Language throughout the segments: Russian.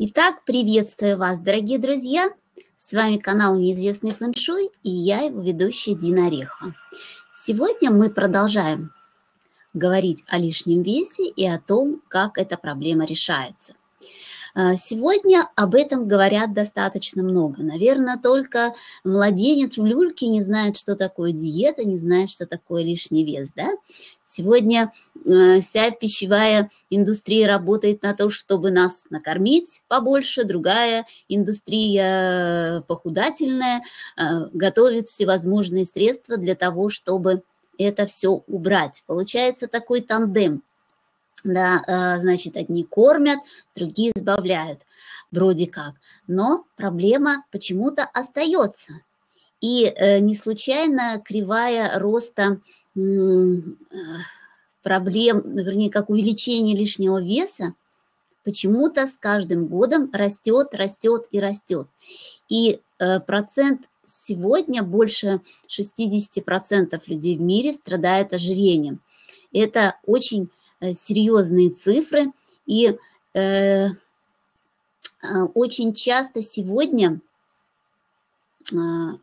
Итак, приветствую вас, дорогие друзья! С вами канал «Неизвестный фэншуй» и я, его ведущая Дина Орехова. Сегодня мы продолжаем говорить о лишнем весе и о том, как эта проблема решается. А, сегодня об этом говорят достаточно много. Наверное, только младенец в люльке не знает, что такое диета, не знает, что такое лишний вес. Да? Сегодня э, вся пищевая индустрия работает на то, чтобы нас накормить побольше, другая индустрия похудательная э, готовит всевозможные средства для того, чтобы это все убрать. Получается такой тандем да, э, значит, одни кормят, другие избавляют, вроде как. Но проблема почему-то остается. И э, не случайно кривая роста э, проблем, вернее, как увеличение лишнего веса, почему-то с каждым годом растет, растет и растет. И процент сегодня больше 60% людей в мире страдает ожирением. Это очень серьезные цифры. И э, э, очень часто сегодня,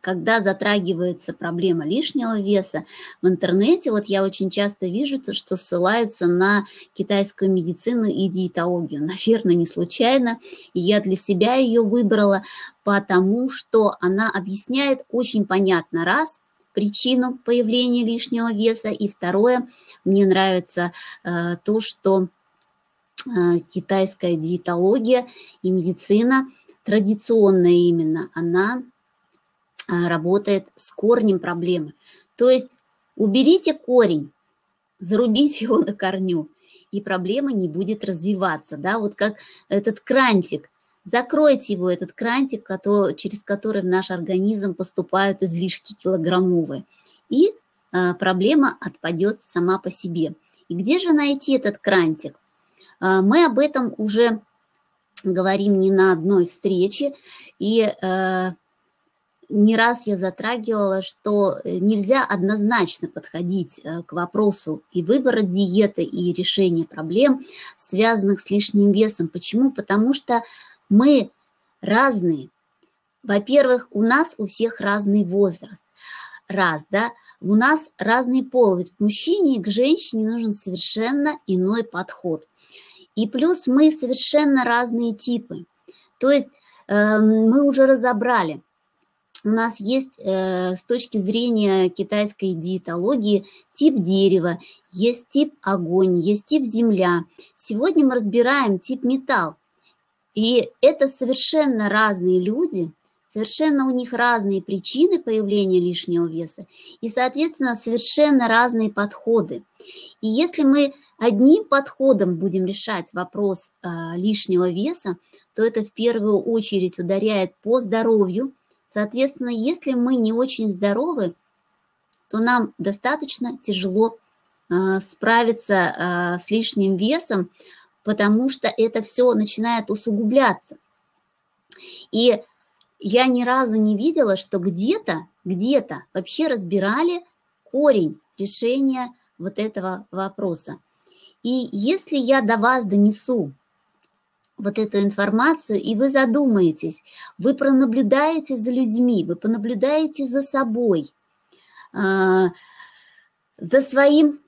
когда затрагивается проблема лишнего веса в интернете, вот я очень часто вижу, что ссылаются на китайскую медицину и диетологию. Наверное, не случайно. И я для себя ее выбрала, потому что она объясняет очень понятно раз – причину появления лишнего веса. И второе, мне нравится э, то, что э, китайская диетология и медицина, традиционная именно, она э, работает с корнем проблемы. То есть уберите корень, зарубите его на корню, и проблема не будет развиваться. Да? Вот как этот крантик – Закройте его, этот крантик, через который в наш организм поступают излишки килограммовые. И а, проблема отпадет сама по себе. И где же найти этот крантик? А, мы об этом уже говорим не на одной встрече. И а, не раз я затрагивала, что нельзя однозначно подходить к вопросу и выбора диеты, и решения проблем, связанных с лишним весом. Почему? Потому что мы разные. Во-первых, у нас у всех разный возраст. Раз, да, у нас разный пол, ведь к мужчине и к женщине нужен совершенно иной подход. И плюс мы совершенно разные типы. То есть э, мы уже разобрали, у нас есть э, с точки зрения китайской диетологии тип дерева, есть тип огонь, есть тип земля. Сегодня мы разбираем тип металл. И это совершенно разные люди, совершенно у них разные причины появления лишнего веса и, соответственно, совершенно разные подходы. И если мы одним подходом будем решать вопрос э, лишнего веса, то это в первую очередь ударяет по здоровью. Соответственно, если мы не очень здоровы, то нам достаточно тяжело э, справиться э, с лишним весом, потому что это все начинает усугубляться. И я ни разу не видела, что где-то, где-то вообще разбирали корень решения вот этого вопроса. И если я до вас донесу вот эту информацию, и вы задумаетесь, вы пронаблюдаете за людьми, вы понаблюдаете за собой, а, за своим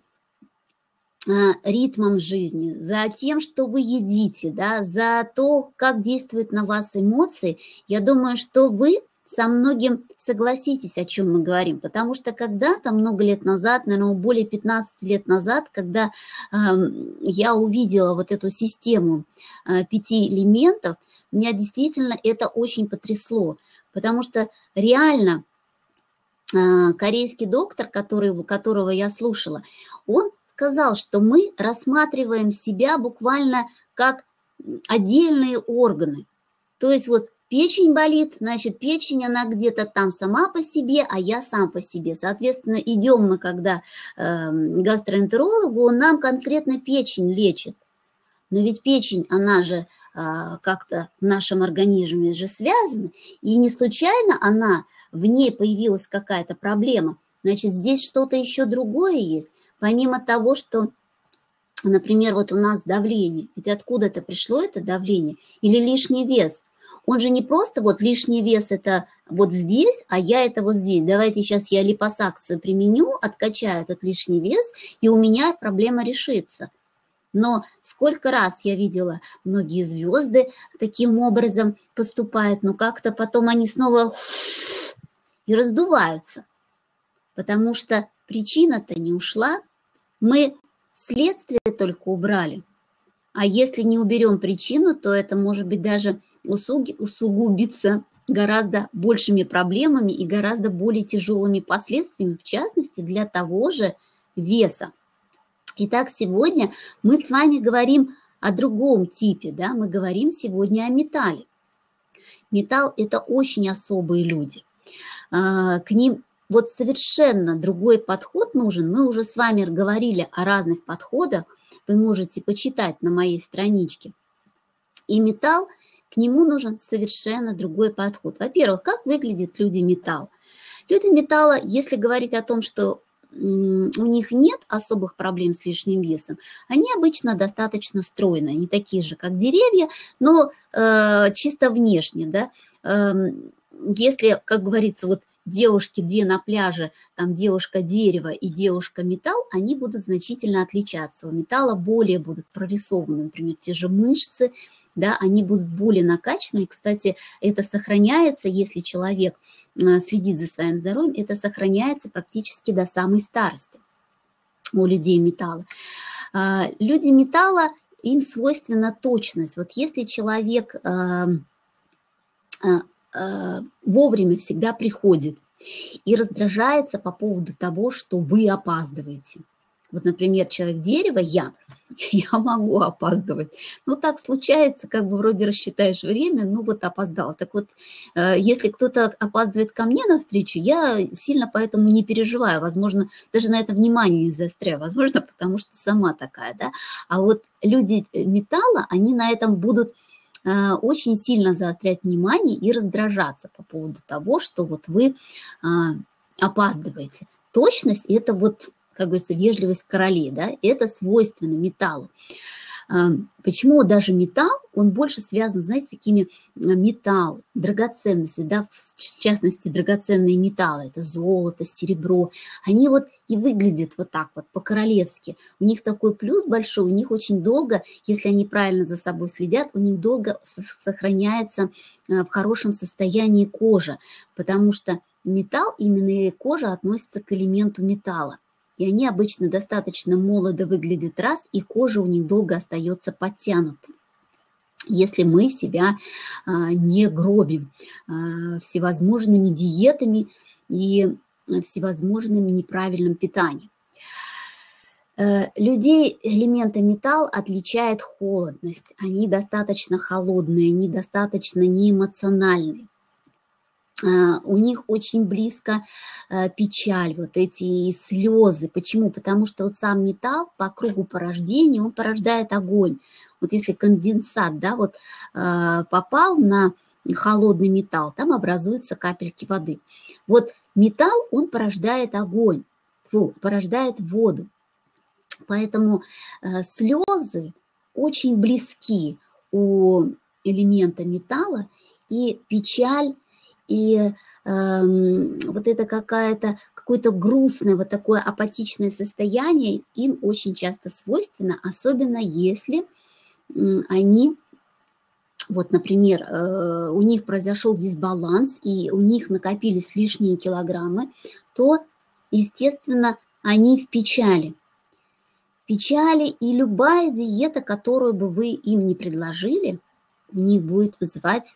ритмом жизни, за тем, что вы едите, да, за то, как действуют на вас эмоции, я думаю, что вы со многим согласитесь, о чем мы говорим, потому что когда-то, много лет назад, наверное, более 15 лет назад, когда э, я увидела вот эту систему э, пяти элементов, меня действительно это очень потрясло, потому что реально э, корейский доктор, который, которого я слушала, он сказал, что мы рассматриваем себя буквально как отдельные органы. То есть вот печень болит, значит, печень, она где-то там сама по себе, а я сам по себе. Соответственно, идем мы, когда э, гастроэнтерологу, он нам конкретно печень лечит. Но ведь печень, она же э, как-то в нашем организме же связана, и не случайно она, в ней появилась какая-то проблема. Значит, здесь что-то еще другое есть помимо того, что например, вот у нас давление, ведь откуда это пришло, это давление, или лишний вес. Он же не просто вот лишний вес это вот здесь, а я это вот здесь. Давайте сейчас я липосакцию применю, откачаю этот лишний вес, и у меня проблема решится. Но сколько раз я видела, многие звезды таким образом поступают, но как-то потом они снова и раздуваются, потому что причина-то не ушла, мы следствие только убрали. А если не уберем причину, то это может быть даже усугубиться гораздо большими проблемами и гораздо более тяжелыми последствиями, в частности, для того же веса. Итак, сегодня мы с вами говорим о другом типе, да, мы говорим сегодня о металле. Металл – это очень особые люди. А, к ним вот совершенно другой подход нужен. Мы уже с вами говорили о разных подходах, вы можете почитать на моей страничке. И металл, к нему нужен совершенно другой подход. Во-первых, как выглядят люди металл? Люди металла, если говорить о том, что у них нет особых проблем с лишним весом, они обычно достаточно стройные, они такие же, как деревья, но э, чисто внешне, да. Э, если, как говорится, вот девушки две на пляже, там девушка дерево и девушка металл, они будут значительно отличаться. У металла более будут прорисованы, например, те же мышцы, да, они будут более накачаны. Кстати, это сохраняется, если человек э, следит за своим здоровьем, это сохраняется практически до самой старости у людей металла. А, люди металла, им свойственна точность. Вот если человек эм, Э, вовремя всегда приходит и раздражается по поводу того, что вы опаздываете. Вот, например, человек дерева, я, я могу опаздывать. Ну, так случается, как бы вроде рассчитаешь время, ну вот опоздал. Так вот, э, если кто-то опаздывает ко мне на встречу, я сильно поэтому не переживаю. Возможно, даже на это внимание не заостряю. Возможно, потому что сама такая, да. А вот люди металла, они на этом будут Э, очень сильно заострять внимание и раздражаться по поводу того, что вот вы а, опаздываете. Точность – это вот, как говорится, вежливость королей, да, это свойственно металлу. Почему даже металл, он больше связан, знаете, с такими а, металл, драгоценности, да, в частности, драгоценные металлы, это золото, серебро, они вот и выглядят вот так вот, по-королевски. У них такой плюс большой, у них очень долго, если они правильно за собой следят, у них долго сохраняется а, в хорошем состоянии кожа, потому что металл, именно кожа относится к элементу металла и они обычно достаточно молодо выглядят раз, и кожа у них долго остается подтянутой если мы себя а, не гробим а, всевозможными диетами и всевозможным неправильным питанием. Э, людей элемента металл отличает холодность. Они достаточно холодные, они достаточно неэмоциональные. А, у них очень близко э, печаль, вот эти слезы. Почему? Потому что вот сам металл по кругу порождения, он порождает огонь. Вот если конденсат, да, вот э, попал на холодный металл, там образуются капельки воды. Вот металл, он порождает огонь, фу, порождает воду. Поэтому слезы очень близки у элемента металла, и печаль и э, вот это какая-то, какое-то грустное, вот такое апатичное состояние им очень часто свойственно, особенно если они, вот, например, э, у них произошел дисбаланс, и у них накопились лишние килограммы, то, естественно, они в печали. В печали, и любая диета, которую бы вы им не предложили, у них будет вызывать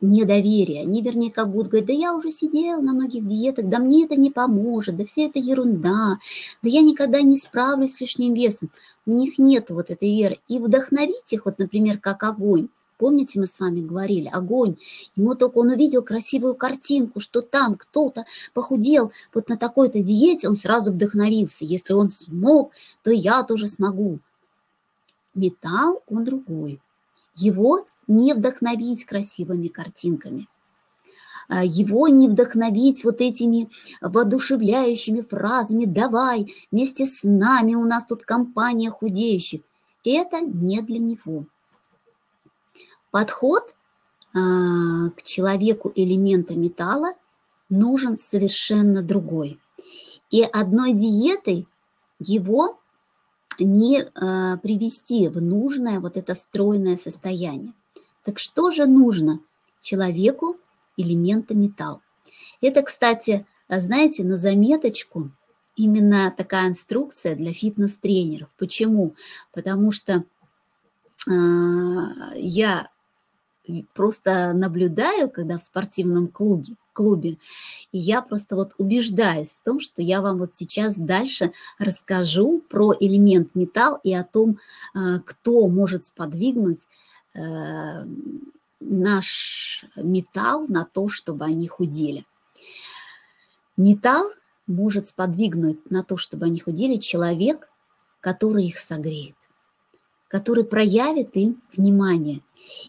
недоверие. Они вернее как будут говорить, да я уже сидел на многих диетах, да мне это не поможет, да все это ерунда, да я никогда не справлюсь с лишним весом. У них нет вот этой веры. И вдохновить их, вот, например, как огонь. Помните, мы с вами говорили, огонь. Ему только он увидел красивую картинку, что там кто-то похудел вот на такой-то диете, он сразу вдохновился. Если он смог, то я тоже смогу. Металл, он другой его не вдохновить красивыми картинками. а, его не вдохновить вот этими воодушевляющими фразами «давай, вместе с нами у нас тут компания худеющих». Это не для него. Подход а, к человеку элемента металла нужен совершенно другой. И одной диетой его не а, привести в нужное вот это стройное состояние. Так что же нужно человеку элемента металл? Это, кстати, знаете, на заметочку именно такая инструкция для фитнес-тренеров. Почему? Потому что э, я просто наблюдаю, когда в спортивном клубе, клубе, и я просто вот убеждаюсь в том, что я вам вот сейчас дальше расскажу про элемент металл и о том, э, кто может сподвигнуть э, наш металл на то, чтобы они худели. Металл может сподвигнуть на то, чтобы они худели человек, который их согреет, который проявит им внимание.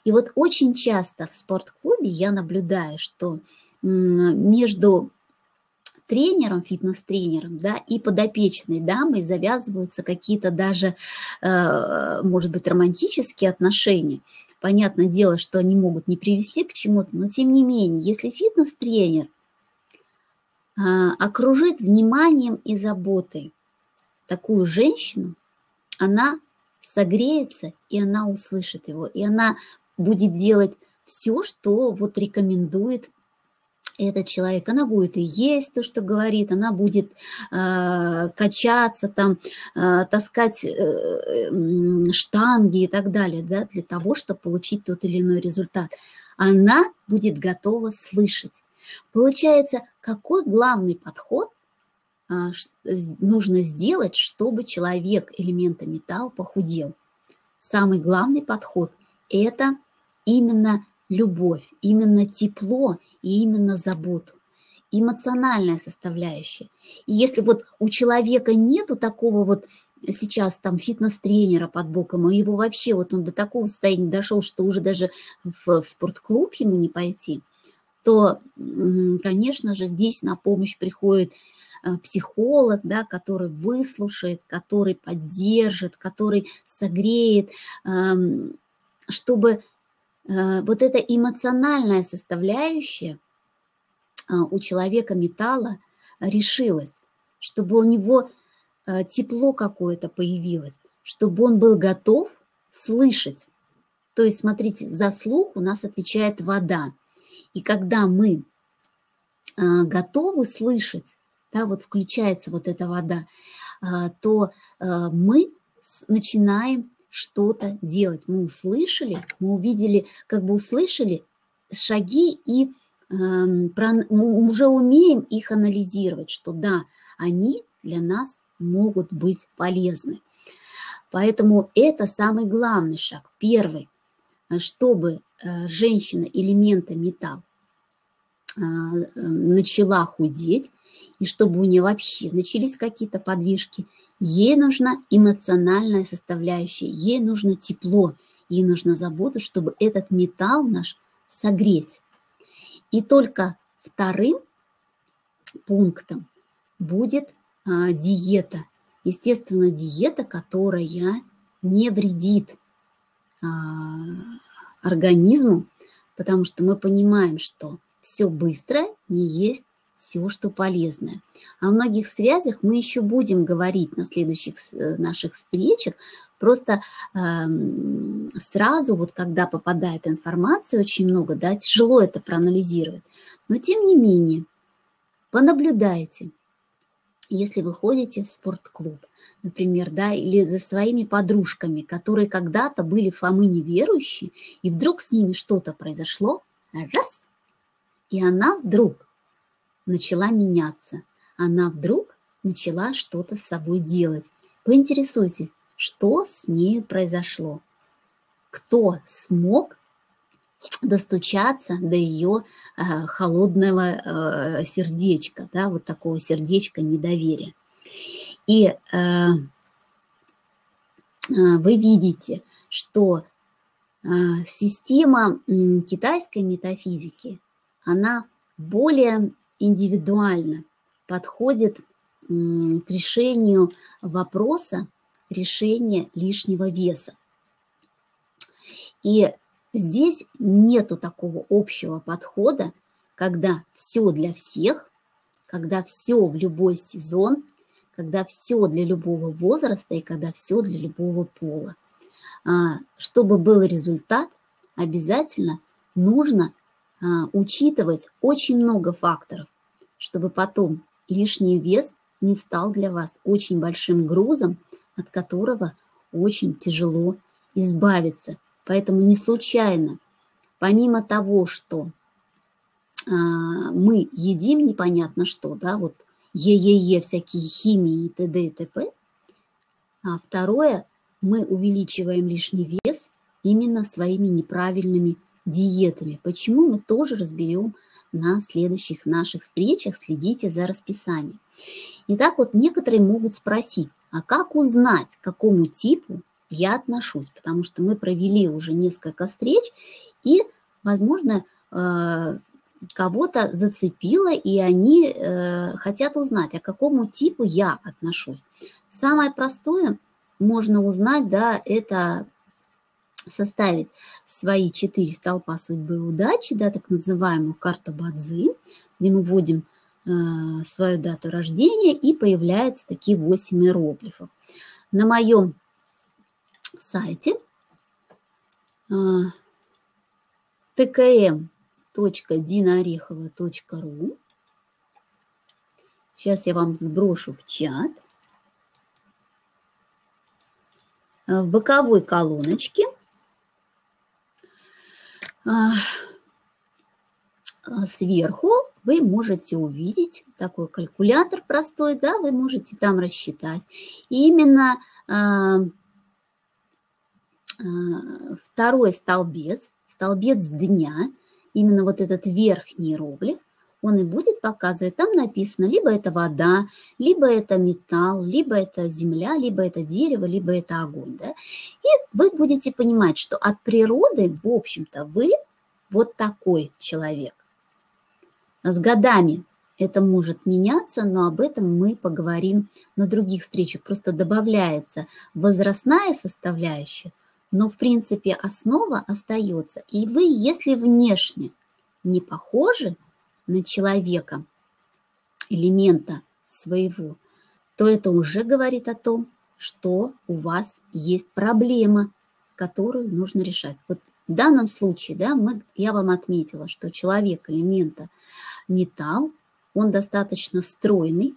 И вот очень часто в спортклубе я наблюдаю, что между тренером, фитнес-тренером, да, и подопечной дамой завязываются какие-то даже, э, может быть, романтические отношения. Понятное дело, что они могут не привести к чему-то, но тем не менее, если фитнес-тренер э, окружит вниманием и заботой такую женщину, она согреется, и она услышит его, и она будет делать все, что вот рекомендует этот человек, она будет и есть то, что говорит, она будет э, качаться, там, э, таскать э, штанги и так далее, да, для того, чтобы получить тот или иной результат. Она будет готова слышать. Получается, какой главный подход э, нужно сделать, чтобы человек элемента металл похудел? Самый главный подход – это именно любовь, именно тепло и именно заботу, эмоциональная составляющая. И если вот у человека нету такого вот сейчас там фитнес-тренера под боком, и его вообще вот он до такого состояния дошел, что уже даже в, в спортклуб ему не пойти, то, конечно же, здесь на помощь приходит э, психолог, да, который выслушает, который поддержит, который согреет, эм, чтобы вот эта эмоциональная составляющая а, у человека металла решилась, чтобы у него э, тепло какое-то появилось, чтобы он был готов слышать. То есть, смотрите, за слух у нас отвечает вода. И когда мы э, готовы слышать, да, вот включается вот эта вода, то мы начинаем что-то делать. Мы услышали, мы увидели, как бы услышали шаги и э, про, мы уже умеем их анализировать, что да, они для нас могут быть полезны. Поэтому это самый главный шаг. Первый, чтобы э, женщина элемента металл э, начала худеть, и чтобы у нее вообще начались какие-то подвижки, Ей нужна эмоциональная составляющая, ей нужно тепло, ей нужна забота, чтобы этот металл наш согреть. И только вторым пунктом будет а, диета. Естественно, диета, которая не вредит а, организму, потому что мы понимаем, что все быстрое не есть все, что полезное. О многих связях мы еще будем говорить на следующих э, наших встречах. Просто э, сразу, вот когда попадает информация очень много, да, тяжело это проанализировать. Но тем не менее, понаблюдайте. Если вы ходите в спортклуб, например, да, или за своими подружками, которые когда-то были Фомы неверующие, и вдруг с ними что-то произошло, раз, и она вдруг начала меняться. Она вдруг начала что-то с собой делать. Поинтересуйтесь, что с ней произошло. Кто смог достучаться до ее э, холодного э, сердечка, да, вот такого сердечка недоверия. И э, э, вы видите, что э, система китайской метафизики, она более индивидуально подходит к решению вопроса решения лишнего веса. И здесь нету такого общего подхода, когда все для всех, когда все в любой сезон, когда все для любого возраста и когда все для любого пола. А, чтобы был результат, обязательно нужно а, учитывать очень много факторов, чтобы потом лишний вес не стал для вас очень большим грузом, от которого очень тяжело избавиться. Поэтому не случайно, помимо того, что а, мы едим непонятно что, да, вот ЕЕЕ, всякие химии и т.д. и т.п., а второе, мы увеличиваем лишний вес именно своими неправильными диетами. Почему мы тоже разберем на следующих наших встречах. Следите за расписанием. Итак, вот некоторые могут спросить, а как узнать, к какому типу я отношусь? Потому что мы провели уже несколько встреч, и, возможно, э, кого-то зацепило, и они э, хотят узнать, а к какому типу я отношусь. Самое простое можно узнать, да, это составить свои четыре столпа судьбы и удачи, да, так называемую карту Бадзи, где мы вводим э, свою дату рождения, и появляются такие 8 иероглифов. На моем сайте э, tkm.dinaorехова.ru Сейчас я вам сброшу в чат. В боковой колоночке – сверху вы можете увидеть такой калькулятор простой, да, вы можете там рассчитать. И именно а, второй столбец, столбец дня, именно вот этот верхний иероглиф, он и будет показывать, там написано, либо это вода, либо это металл, либо это земля, либо это дерево, либо это огонь. Да? И вы будете понимать, что от природы, в общем-то, вы вот такой человек. С годами это может меняться, но об этом мы поговорим на других встречах. Просто добавляется возрастная составляющая, но в принципе основа остается. И вы, если внешне не похожи, на человека, элемента своего, то это уже говорит о том, что у вас есть проблема, которую нужно решать. Вот в данном случае, да, мы, я вам отметила, что человек элемента металл, он достаточно стройный,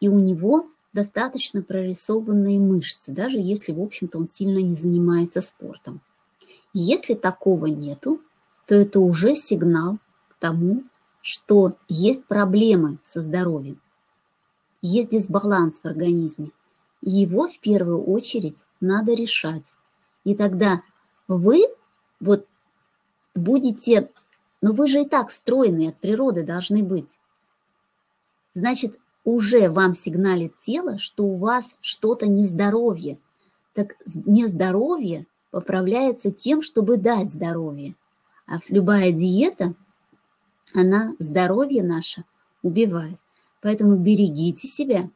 и у него достаточно прорисованные мышцы, даже если, в общем-то, он сильно не занимается спортом. Если такого нету, то это уже сигнал к тому, что есть проблемы со здоровьем, есть дисбаланс в организме. Его в первую очередь надо решать. И тогда вы вот будете, но вы же и так стройные от природы должны быть. Значит, уже вам сигналит тело, что у вас что-то нездоровье. Так нездоровье поправляется тем, чтобы дать здоровье. А любая диета – она здоровье наше убивает. Поэтому берегите себя,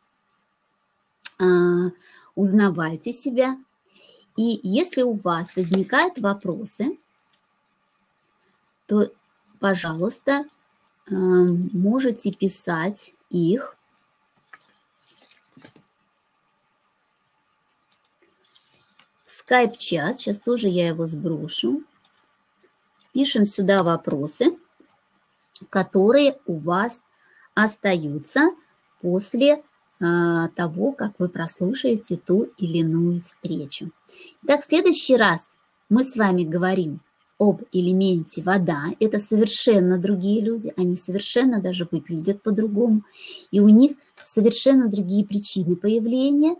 а, узнавайте себя. И если у вас возникают вопросы, то, пожалуйста, а, можете писать их в скайп-чат. Сейчас тоже я его сброшу. Пишем сюда вопросы которые у вас остаются после а, того, как вы прослушаете ту или иную встречу. Итак, в следующий раз мы с вами говорим об элементе вода. Это совершенно другие люди, они совершенно даже выглядят по-другому, и у них совершенно другие причины появления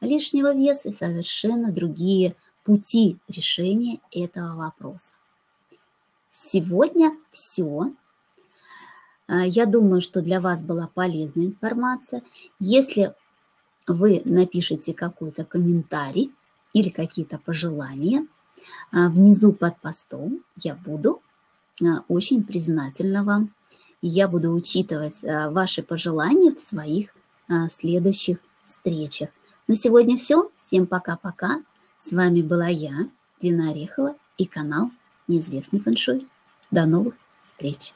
лишнего веса и совершенно другие пути решения этого вопроса. Сегодня все. А, я думаю, что для вас была полезная информация. Если вы напишите какой-то комментарий или какие-то пожелания а, внизу под постом, я буду а, очень признательна вам. я буду учитывать ваши пожелания в своих следующих встречах. На сегодня все. Всем пока-пока. С вами была я, Дина Орехова, и канал «Неизвестный фэншуй». До новых встреч!